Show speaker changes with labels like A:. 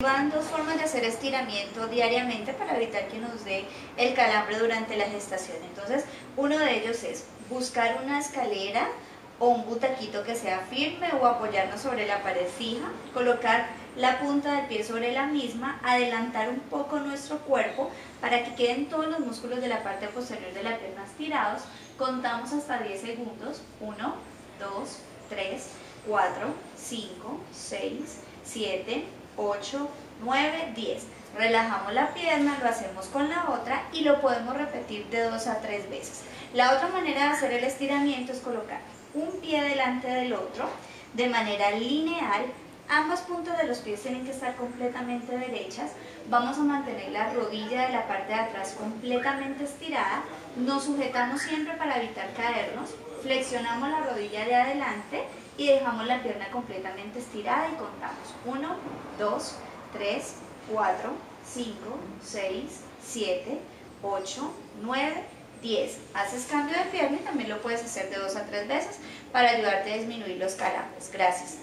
A: Van dos formas de hacer estiramiento diariamente para evitar que nos dé el calambre durante la gestación. Entonces, uno de ellos es buscar una escalera o un butaquito que sea firme o apoyarnos sobre la pared fija, colocar la punta del pie sobre la misma, adelantar un poco nuestro cuerpo para que queden todos los músculos de la parte posterior de la pierna estirados. Contamos hasta 10 segundos. 1, 2, 3, 4, 5, 6, 7, 8, 9, 10. Relajamos la pierna, lo hacemos con la otra y lo podemos repetir de 2 a 3 veces. La otra manera de hacer el estiramiento es colocar un pie delante del otro de manera lineal. Ambas puntas de los pies tienen que estar completamente derechas. Vamos a mantener la rodilla de la parte de atrás completamente estirada. Nos sujetamos siempre para evitar caernos. Flexionamos la rodilla de adelante y dejamos la pierna completamente estirada y contamos 1, 2, 3, 4, 5, 6, 7, 8, 9, 10. Haces cambio de pierna y también lo puedes hacer de 2 a 3 veces para ayudarte a disminuir los calambres. Gracias.